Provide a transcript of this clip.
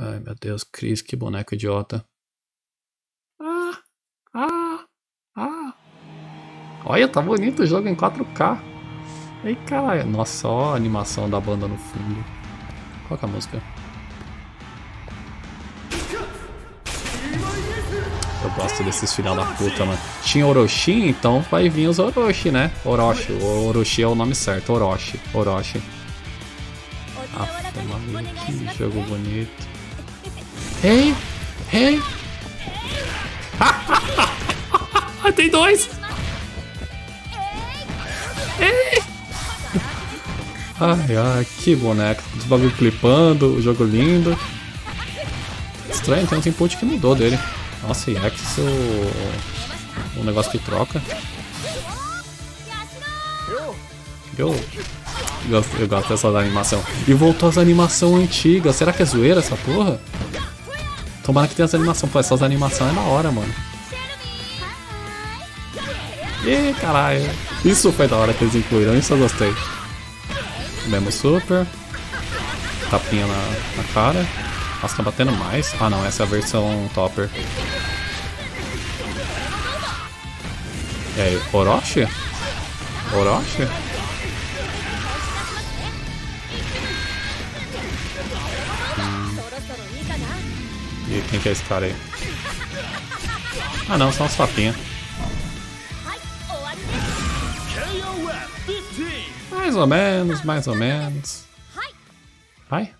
Ai, meu Deus, Chris, que boneco idiota. Ah, ah, ah. Olha, tá bonito o jogo em 4K. Ei, caralho. Nossa, ó a animação da banda no fundo. Qual é a música? Eu gosto desses filha da puta, mano. Tinha Orochi, então vai vir os Orochi, né? Orochi. O Orochi é o nome certo. Orochi. Orochi. Mano, que jogo bonito. Ei! Ei! Tem dois! Ei! Ai, ai, que boneco. Os bagulho clipando, o jogo lindo. Estranho, tem uns input que mudou dele. Nossa, e X, o, o negócio que troca. Eu, eu, eu gosto dessa animação. E voltou as animações antigas. Será que é zoeira essa porra? Tomara que tenha as animações. Pô, essas animações é da hora, mano. Ih, caralho. Isso foi da hora que eles incluíram. Isso eu gostei. Mesmo super. Tapinha na, na cara. Nossa, tá batendo mais? Ah não, essa é a versão topper. Aí, Orochi? Orochi? E quem que é esse cara aí? Ah não, são os papinhos. Mais ou menos, mais ou menos. Vai?